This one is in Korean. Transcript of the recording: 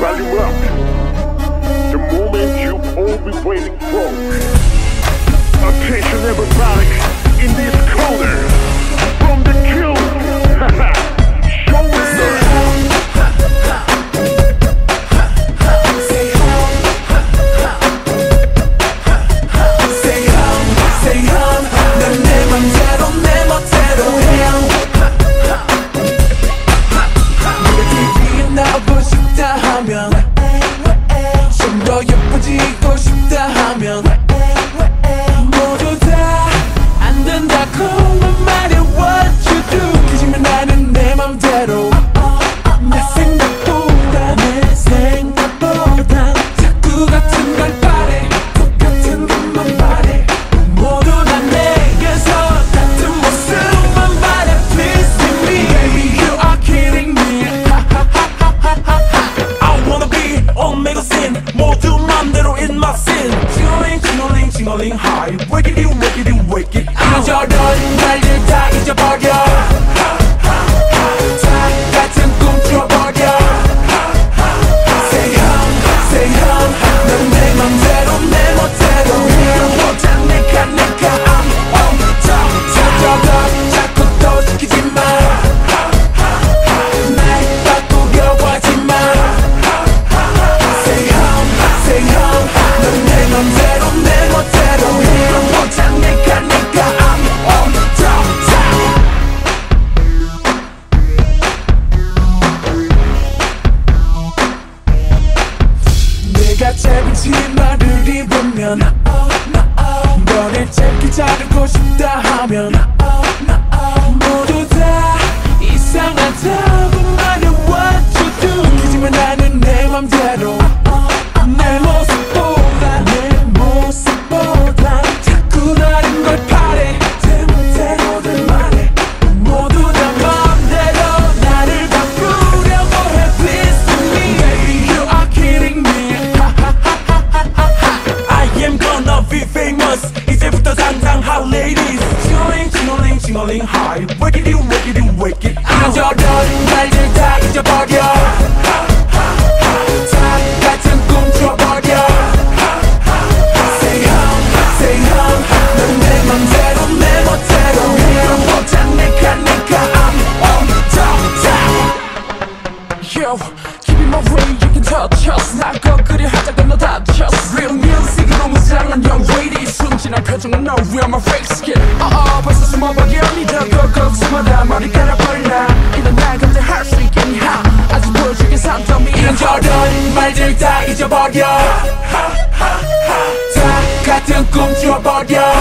value up. The moment you've all been waiting for. Attention everybody in this corner. From the kill 빠지고 싶다 하면 모두 다 안 된다고만 말해 치마를 입으면 어, 어. 너를 제게 자르고 싶다 하면 잊어버려 다 같은 꿈 꿔버려 Say home, say home 넌내 맘대로 내 멋대로 이런 복장 내가 내가 I'm on top top Yo, give me my way you can touch us 날 거꾸리 하자고 너 다쳤어 Real music으로 무장한 young lady 순진한 표정은 no, we're my fake skin Uh-oh, 벌써 숨어버려 니들 꼭 숨어라 머리가 your body. Ha, ha, ha, ha. Ta, ka, ten, to your body.